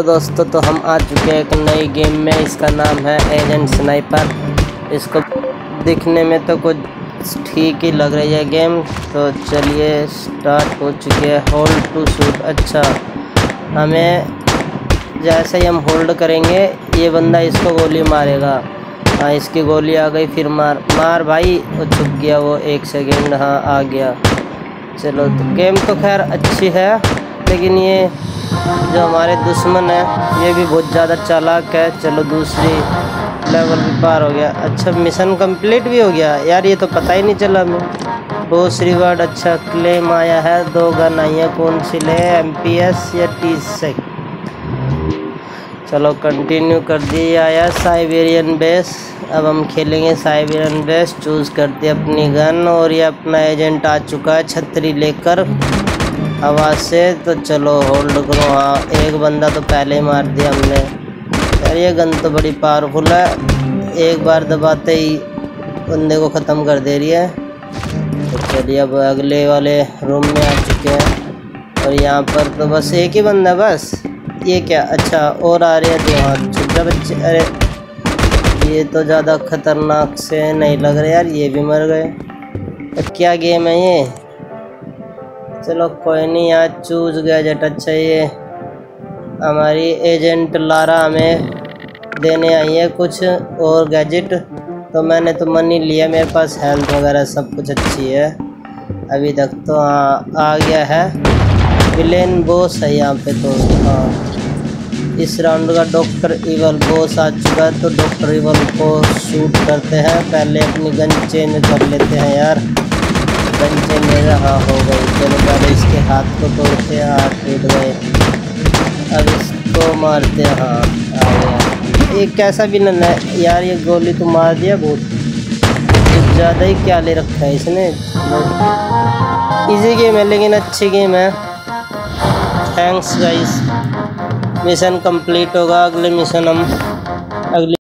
तो दोस्तों तो हम आ चुके हैं एक नई गेम में। इसका नाम है एजेंट स्नाइपर इसको दिखने में तो कुछ ठीक ही लग रही है गेम तो चलिए स्टार्ट हो चुकी है। होल्ड टू शूट अच्छा हमें जैसे ही हम होल्ड करेंगे, ये बंदा इसको गोली मारेगा। हाँ इसकी गोली आ गई, फिर मार मार भाई। वो छुप गया वो एक सेकेंड हाँ आ गया। चलो तो गेम तो खैर अच्छी है, लेकिन ये जो हमारे दुश्मन है, ये भी बहुत ज़्यादा चालाक है। चलो दूसरी लेवल भी पार हो गया। अच्छा मिशन कंप्लीट भी हो गया। यार, ये तो पता ही नहीं चला हमें। बोस रिवार्ड अच्छा क्लेम आया है। दो गन आई है। कौन सी ले? एम पी एस या टी सेक चलो कंटिन्यू कर दिए आया साइबेरियन बेस अब हम खेलेंगे साइबेरियन बेस चूज़ करते अपनी गन और ये अपना एजेंट आ चुका है छतरी लेकर। आवाज़ से तो चलो होल्ड करो। हाँ एक बंदा तो पहले ही मार दिया हमने। यार, ये गन तो बड़ी पावरफुल है। एक बार दबाते ही बंदे को ख़त्म कर दे रही है। तो चलिए, अब अगले वाले रूम में आ चुके हैं। और यहाँ पर तो बस एक ही बंदा बस। ये क्या? अच्छा और आ रहे हैं तो हाँ छोटा बच्चे, अरे, ये तो ज़्यादा ख़तरनाक से नहीं लग रहे यार, ये भी मर गए। तो क्या गेम है ये? चलो कोई नहीं यार चूज़ गैजेट अच्छा ये हमारी एजेंट लारा हमें देने आई है कुछ और गैजेट तो मैंने तो मनी लिया, मेरे पास हेल्थ वगैरह सब कुछ अच्छी है। अभी तक तो हाँ आ गया है। विलेन बॉस है यहाँ पे तो हाँ इस राउंड का डॉक्टर इवल बॉस आ चुका है तो डॉक्टर इवल को शूट करते हैं। पहले अपनी गन चेंज कर लेते हैं यार। बंचे मेरा हाँ हो गई। चलो पहले इसके हाथ को तोड़ते हैं, हाथ टूट गए। अब इसको मारते हैं हाँ आ गया। ये कैसा भी न यार, ये गोली तो मार दिया बहुत। ज़्यादा ही क्या ले रखा है इसने। इजी गेम है, लेकिन अच्छी गेम है। थैंक्स गाइस मिशन कंप्लीट होगा। अगले मिशन हम अगले